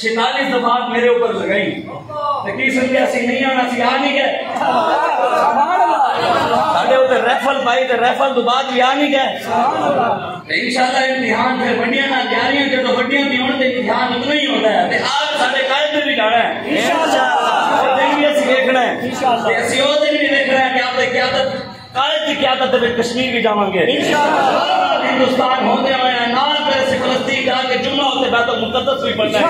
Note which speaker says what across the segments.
Speaker 1: छितालीस दफ़ा तो मेरे ऊपर लगाई। नहीं आना सी आ नहीं गए पाई तो बाद भी आ नहीं गए इम्तिहान फिर ना तैयारियाँ जो तो भी होने इम्तिहान उतना ही है। तो आज साढ़े कायद भी जाना है। कश्मीर भी हिंदुस्तान होते हुए ना जाके होते भी बनना है।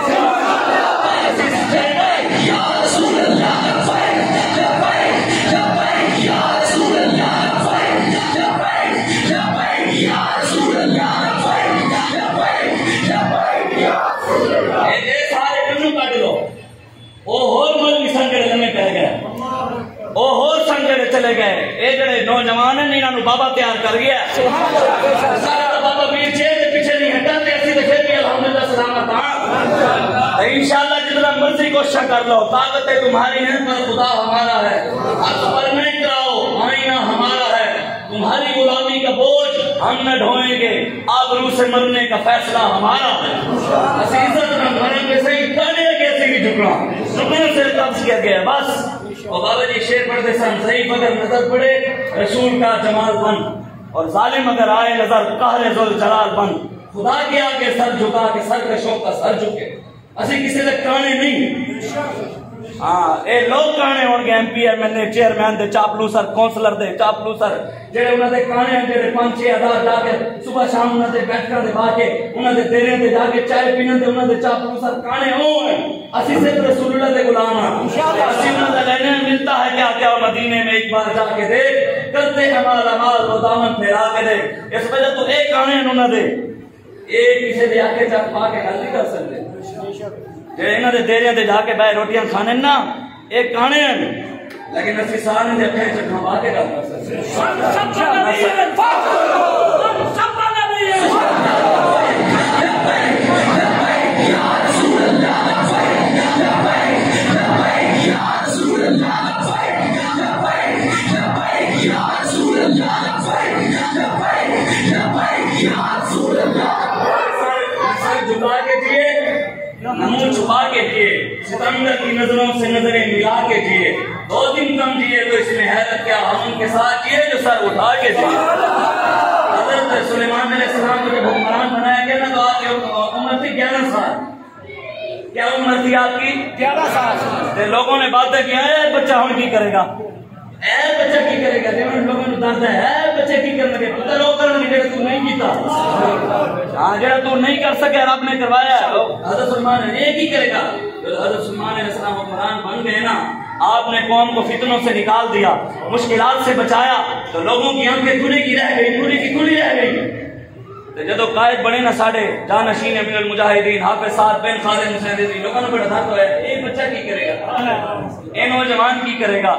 Speaker 1: गए। ये जड़े नौजवान हैं, इन्हों बाबा तैयार कर गया। इंशाल्लाह जितना मर्ज़ी कोशिश कर लो ताकत तुम्हारी पर खुदा हमारा है। कराओ, आईना हमारा है। तुम्हारी गुलामी का बोझ हम न ढोएँगे, आबरू से मरने का फैसला हमारा है। इज़्ज़त न सही कैसे भी झुकना। सुकून से कब्ज किया गया पाकिस्तान सही बदर नज़र पड़े, रसूल का जमाल बन। और जालिम अगर आए नज़र, कहर जलाल बन। खुदा के आगे सर झुका के सर कशों का सर झुके। असि किसी से कहने नहीं। हाँ ये लोग कहने चेयरमैन दे, चापलू सर दे, चापलू सर। जेडे कहने हैं जेडे पाँच, छह हज़ार जाके, सुबह शाम उन्होंने दे बाके दे जाके चाय पीने दे चापलू सर कहने हो दे गुलाम लेने मिलता है। जा मदीने में एक बार जाके देख करते हमारा माल को दामन फैला के देख। इस वजह तो एक गाने नु ना दे। एक किसे दे आके चक पा के हल नहीं कर सकते। जे इना दे देरिया दे जाके बैठ रोटियाँ खाने ना एक गाने लेकिन असि सारे दे पे चक पा के कर सकते छुपा के दिए मुँह की नज़रों से नज़रें मिला के दिए दो दिन कम दिए तो इसमें हैरत क्या हम उनके साथ ये जो सर उठा के दिए हज़रत सुलेमान सलाम को जब हुक्मरान बनाया गया ना तो आपकी उम्र थी ग्यारह साल क्या उम्र थी आपकी ग्यारह साल लोगों ने बातें किया है बच्चा हम की करेगा ए बच्चा की करेगा ते उन लोगों ने दादा है बच्चे की करने के पता लोग करने के तू नहीं कीता हाँ जेड़ा तू नहीं कर सके रब ने करवाया है। हजरत सलमान ने ये की करेगा तो हजरत सलमान अलैहिस्सलाम हुक्मरान बन गए ना आपने कौम को फितनों से निकाल दिया मुश्किलात से बचाया तो लोगों की आंखें खुली की रह गई खुली की खुली रह गई ਤੇ ਜਦੋਂ ਕਾਇਦ ਬਣੇ ਨਾ ਸਾਡੇ ਜਾਨਸ਼ੀਨ ਅਮੀਰ ਮੁਜਾਹਿਦੀਨ ਹਾਫਿਜ਼ ਸਾਦ ਬਿਨ ਖਾਲਿਦ ਹੁਸੈਨ ਲੋਕਾਂ ਨੂੰ ਬੜਾ ਧੱਕ ਹੋਇਆ ਇਹ ਬੱਚਾ ਕੀ ਕਰੇਗਾ ਇਹ ਨੌਜਵਾਨ ਕੀ ਕਰੇਗਾ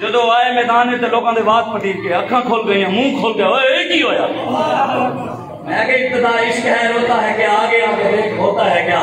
Speaker 1: ਜਦੋਂ ਆਏ ਮੈਦਾਨ ਤੇ ਲੋਕਾਂ ਦੇ ਬਾਤ ਪਟੀਕ ਕੇ ਅੱਖਾਂ ਖੁੱਲ ਗਈਆਂ ਮੂੰਹ ਖੁੱਲ ਗਿਆ ਓਏ ਇਹ ਕੀ ਹੋਇਆ मैं कि इब्तदा इश्क है रोता है कि आगे आगे देख होता है क्या